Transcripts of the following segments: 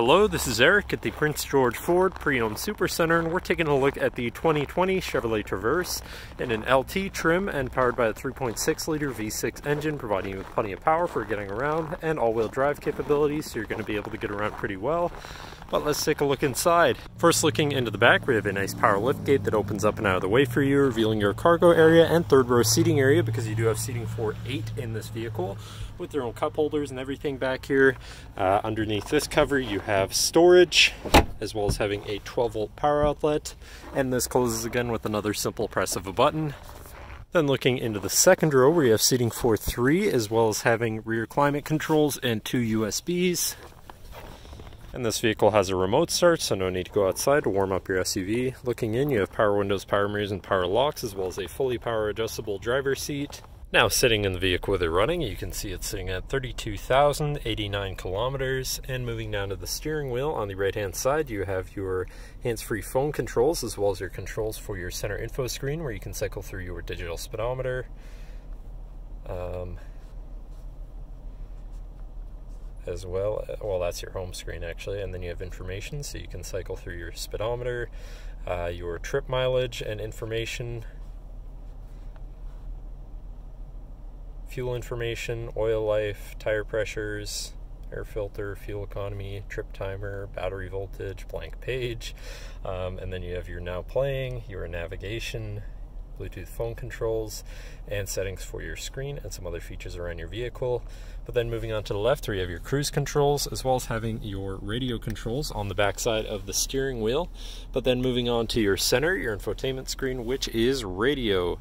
Hello, this is Eric at the Prince George Ford Pre-Owned Supercenter, and we're taking a look at the 2020 Chevrolet Traverse in an LT trim and powered by a 3.6 liter V6 engine, providing you with plenty of power for getting around and all-wheel drive capabilities, so you're going to be able to get around pretty well. But let's take a look inside. First looking into the back, we have a nice power lift gate that opens up and out of the way for you, revealing your cargo area and third row seating area because you do have seating for eight in this vehicle with their own cup holders and everything back here. Uh, underneath this cover, you have storage as well as having a 12 volt power outlet. And this closes again with another simple press of a button. Then looking into the second row you have seating for three as well as having rear climate controls and two USBs. And this vehicle has a remote start, so no need to go outside to warm up your SUV. Looking in, you have power windows, power mirrors, and power locks, as well as a fully power adjustable driver seat. Now sitting in the vehicle with it running, you can see it's sitting at 32,089 kilometers. And moving down to the steering wheel, on the right hand side, you have your hands-free phone controls, as well as your controls for your center info screen, where you can cycle through your digital speedometer. Um, as well. Well, that's your home screen actually, and then you have information, so you can cycle through your speedometer, uh, your trip mileage, and information. Fuel information, oil life, tire pressures, air filter, fuel economy, trip timer, battery voltage, blank page, um, and then you have your now playing, your navigation, Bluetooth phone controls, and settings for your screen and some other features around your vehicle. But then moving on to the left, you have your cruise controls, as well as having your radio controls on the backside of the steering wheel. But then moving on to your center, your infotainment screen, which is radio.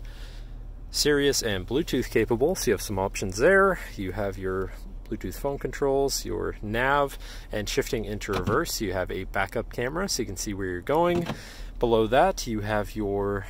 Sirius and Bluetooth capable, so you have some options there. You have your Bluetooth phone controls, your nav, and shifting into reverse. You have a backup camera so you can see where you're going. Below that, you have your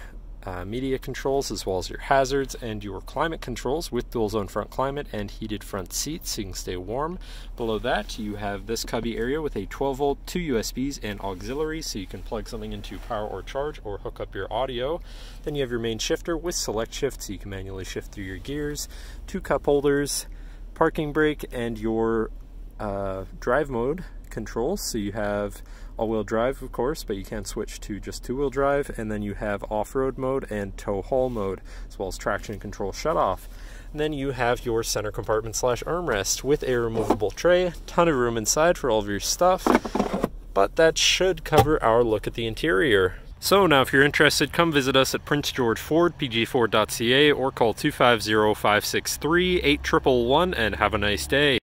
uh, media controls as well as your hazards and your climate controls with dual zone front climate and heated front seats so you can stay warm. Below that you have this cubby area with a 12 volt, two USBs and auxiliary so you can plug something into power or charge or hook up your audio. Then you have your main shifter with select shift so you can manually shift through your gears, two cup holders, parking brake and your uh, drive mode controls. So you have all-wheel drive, of course, but you can switch to just two-wheel drive, and then you have off-road mode and tow haul mode, as well as traction control shut-off. And then you have your center compartment slash armrest with a removable tray, ton of room inside for all of your stuff, but that should cover our look at the interior. So now if you're interested, come visit us at Prince George Ford, pgford.ca, or call 250-563-8111 and have a nice day.